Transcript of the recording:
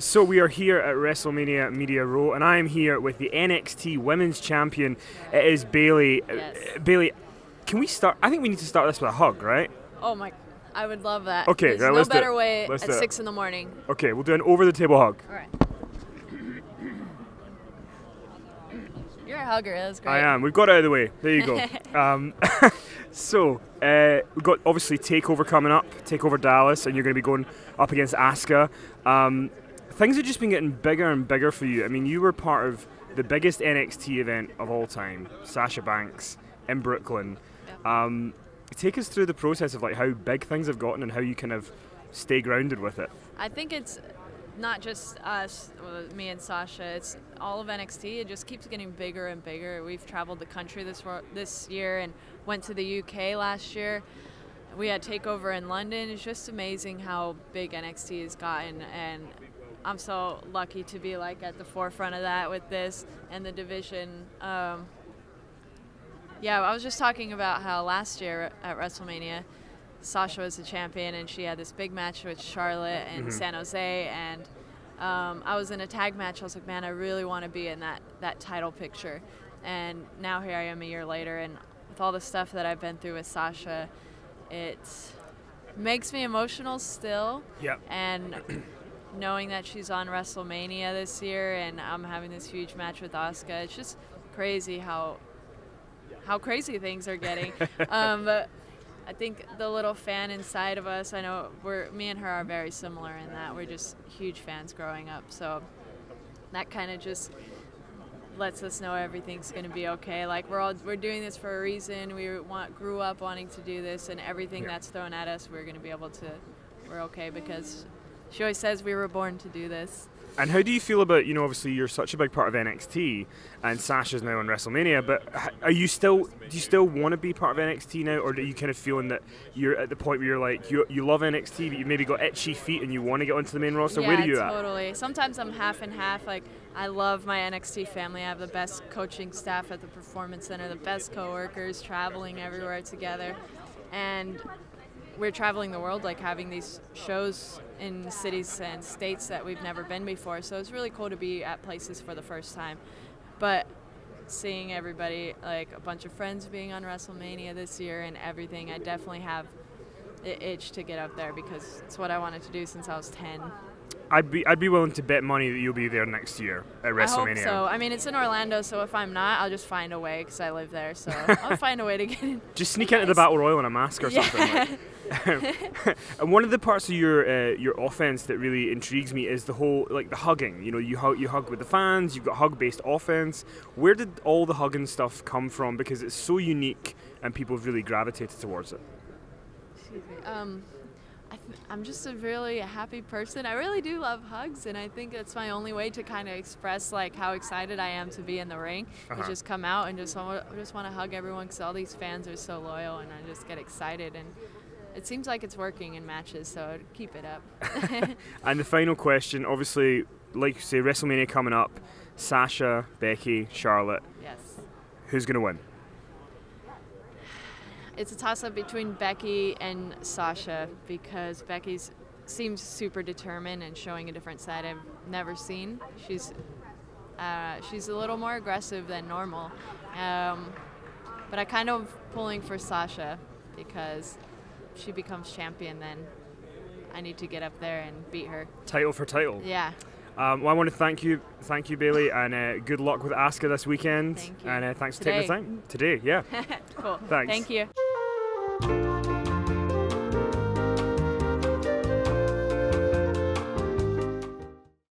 So we are here at WrestleMania Media Row, and I am here with the NXT Women's Champion. It is Bayley. Yes. Uh, Bayley, can we start? I think we need to start this with a hug, right? Oh my, I would love that. Okay, There's right, no better way Let's at six in the morning. Okay, we'll do an over-the-table hug. All right. You're a hugger. That was great. I am. We've got it out of the way. There you go. um, so uh, we've got obviously Takeover coming up, Takeover Dallas, and you're going to be going up against Asuka. Um, things have just been getting bigger and bigger for you. I mean, you were part of the biggest NXT event of all time, Sasha Banks in Brooklyn. Um, take us through the process of like how big things have gotten and how you kind of stay grounded with it. I think it's not just us, me and Sasha. It's all of NXT. It just keeps getting bigger and bigger. We've traveled the country this this year and went to the UK last year. We had takeover in London. It's just amazing how big NXT has gotten, and I'm so lucky to be like at the forefront of that with this and the division. Um, yeah, I was just talking about how last year at WrestleMania, Sasha was the champion and she had this big match with Charlotte in San Jose, and um, I was in a tag match. I was like, man, I really want to be in that that title picture. And now here I am a year later, and with all the stuff that I've been through with Sasha, it makes me emotional still. Yep. And knowing that she's on WrestleMania this year, and I'm having this huge match with Asuka, it's just crazy how how crazy things are getting. um, but I think the little fan inside of us, I know we're me and her are very similar in that we're just huge fans growing up. So that kind of just lets us know everything's going to be okay. Like we're all we're doing this for a reason. We want grew up wanting to do this, and everything Yeah. that's thrown at us, we're going to be able to. We're okay because she always says we were born to do this. And how do you feel about, you know, obviously you're such a big part of NXT and Sasha's now on WrestleMania, but are you still, do you still want to be part of NXT now, or are you kind of feeling that you're at the point where you're like, you, you love NXT, but you've maybe got itchy feet and you want to get onto the main roster? yeah, Where are you at? totally. Sometimes I'm half and half. Like I love my NXT family. I have the best coaching staff at the Performance Center, the best coworkers, traveling everywhere together, and we're traveling the world, like having these shows in cities and states that we've never been before. So it's really cool to be at places for the first time. But seeing everybody, like a bunch of friends being on WrestleMania this year and everything, I definitely have the itch to get up there because it's what I wanted to do since I was 10. I'd be, I'd be willing to bet money that you'll be there next year at WrestleMania. I hope so. I mean, it's in Orlando, so if I'm not, I'll just find a way because I live there. So I'll find a way to get in. Just sneak into the Battle Royal in a mask or something. like. And one of the parts of your uh, your offense that really intrigues me is the whole like the hugging. You know, you hug you hug with the fans. You've got hug based offense. Where did all the hugging stuff come from? Because it's so unique and people have really gravitated towards it. Excuse me. th- I'm just a really happy person. I really do love hugs, and I think that's my only way to kind of express like how excited I am to be in the ring. Uh-huh. Is just come out and just wa- just want to hug everyone because all these fans are so loyal, and I just get excited and. It seems like it's working in matches, so keep it up. And the final question, obviously, like you say, WrestleMania coming up. Sasha, Becky, Charlotte. yes. Who's gonna win? It's a toss up between Becky and Sasha because Becky seems super determined and showing a different side I've never seen. She's uh, she's a little more aggressive than normal, um, but I kind of pulling for Sasha because if she becomes champion. Then I need to get up there and beat her. Title for title. Yeah, Um, well, I want to thank you, thank you, Bayley, and uh, good luck with Asuka this weekend. Thank you. And uh, thanks for taking the time today. Yeah. cool. Thanks. Thank you. Bye.